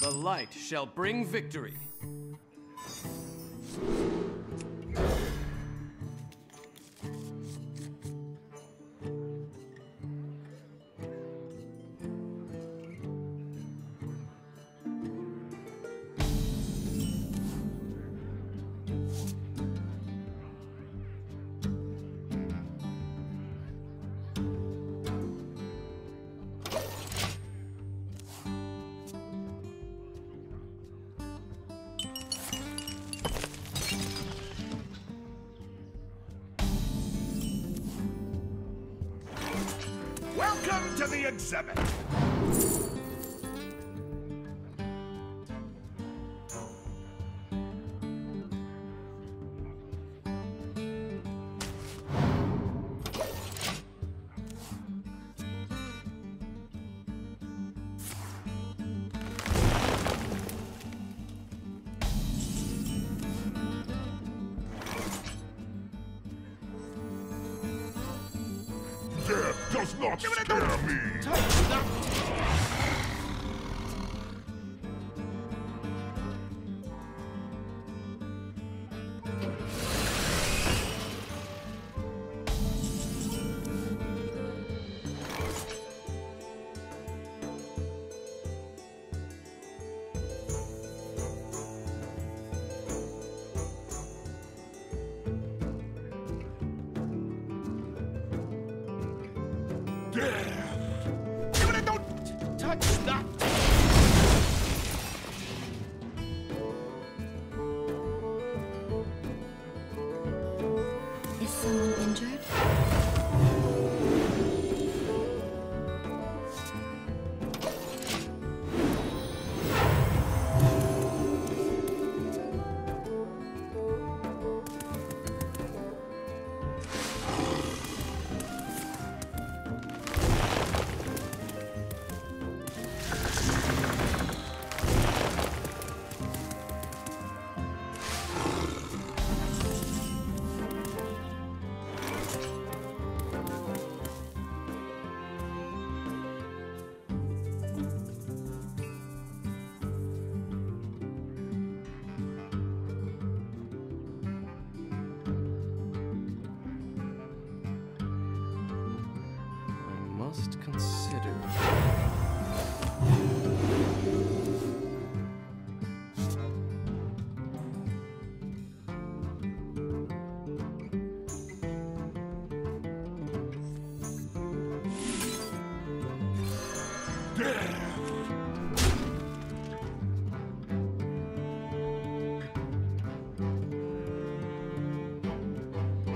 The light shall bring victory. To the exhibit. Does not scare me!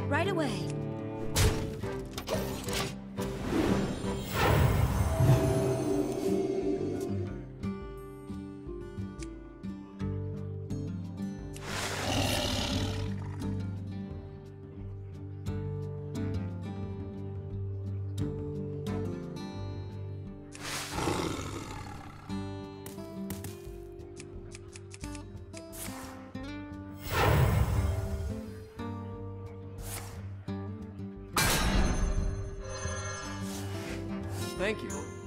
Right away. Thank you.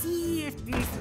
así es, es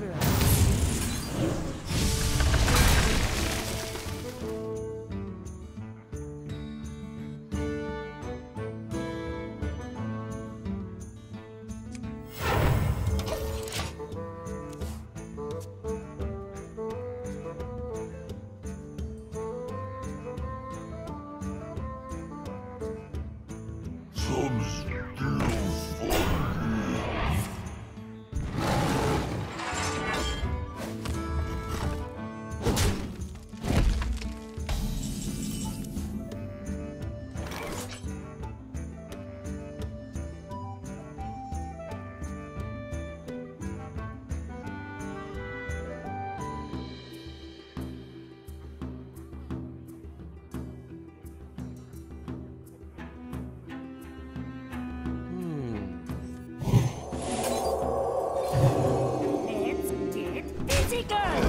Seeker!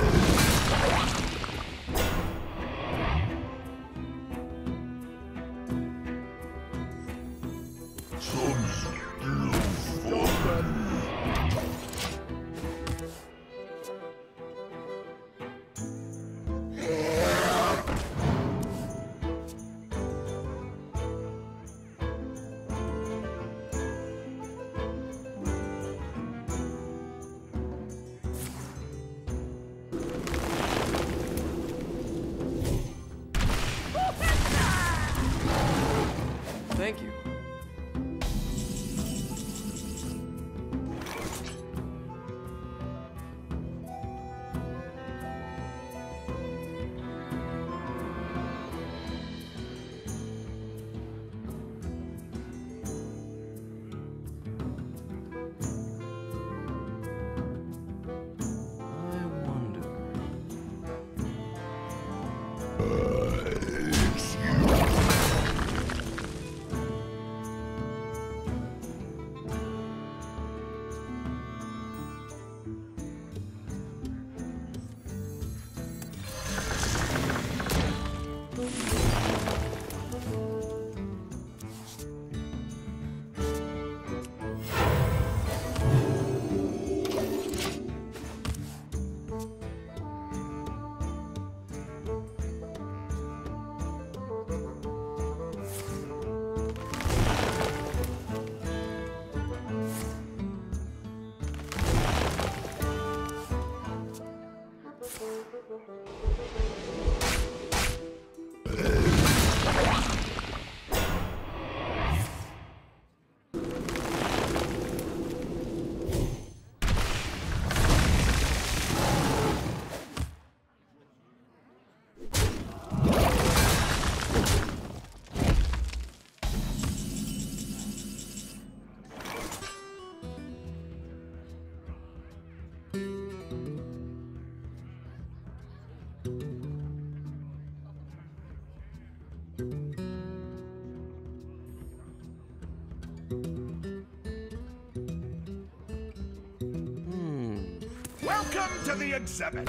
To the exhibit.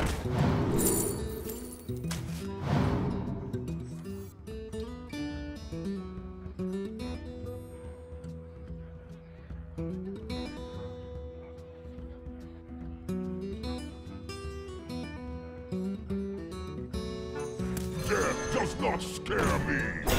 Death does not scare me.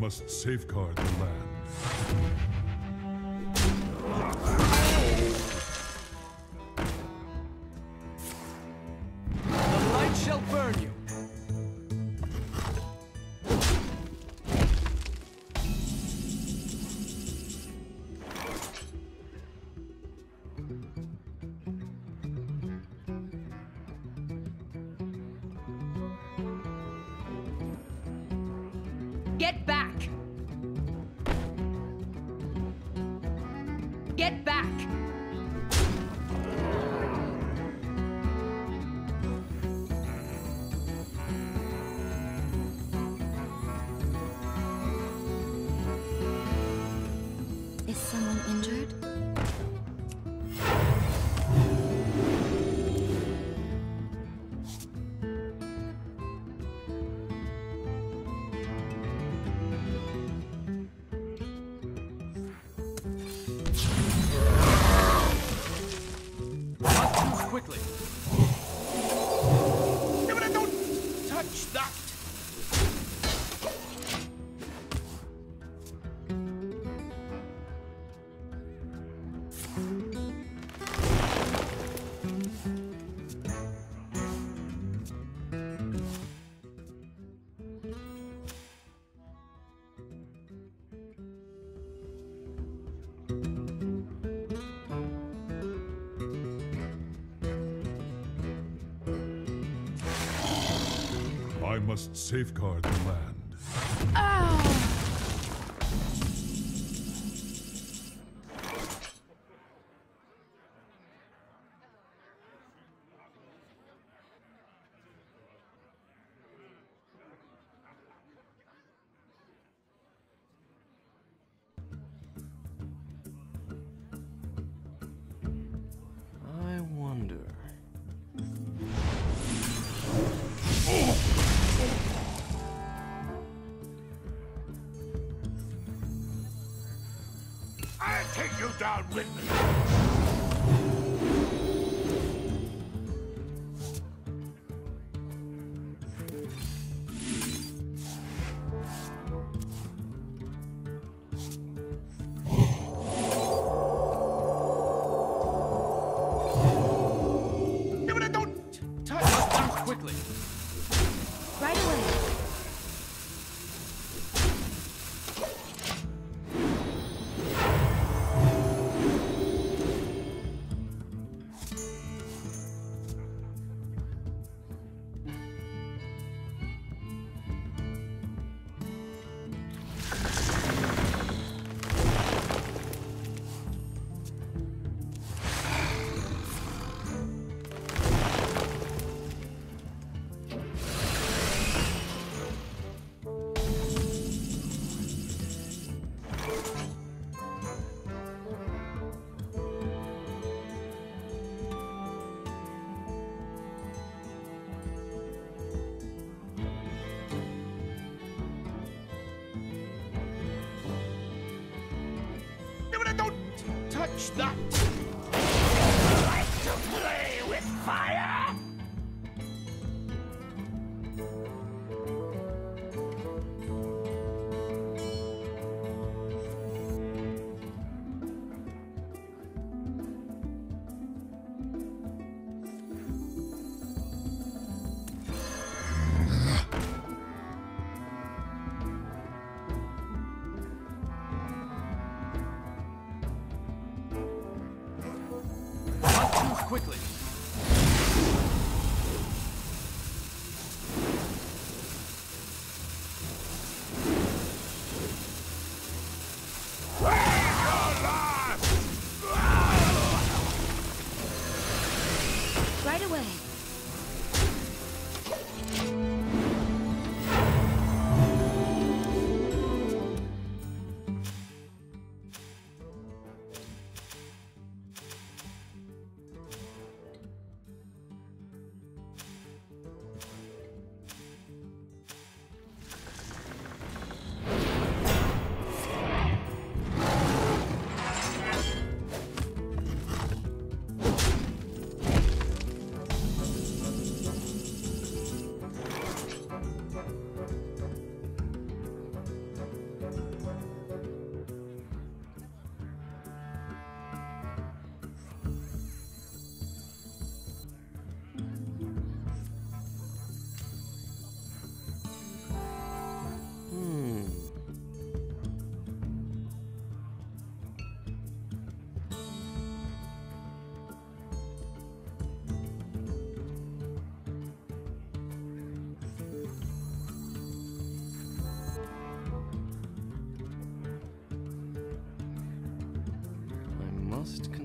Must safeguard the land. Is someone injured? Must safeguard the land. Down with me.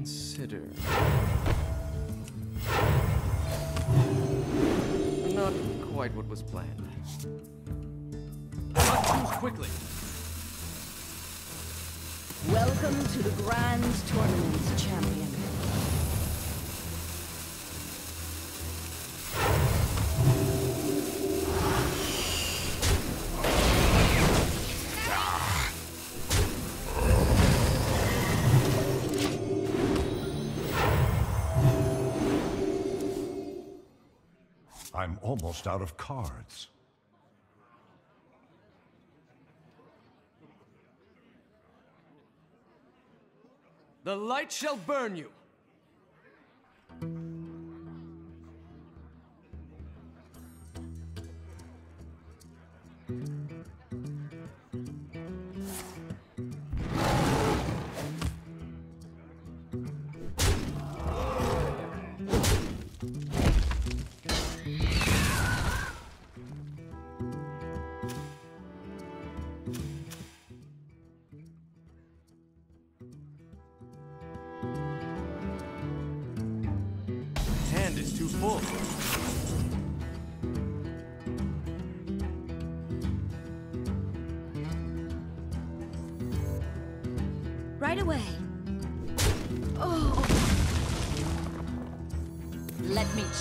Consider. Not quite what was planned. Must move quickly. Welcome to the Grand Tournament, champion. I'm almost out of cards. The light shall burn you! you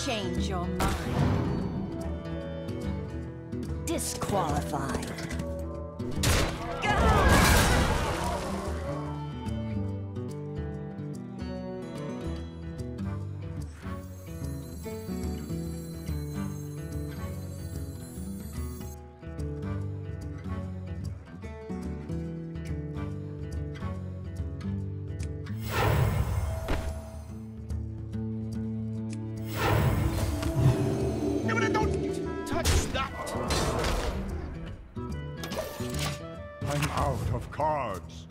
change your mind. Disqualified. I'm out of cards.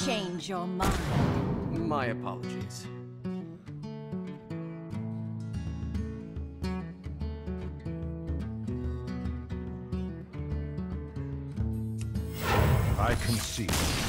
Change your mind. My apologies. I concede.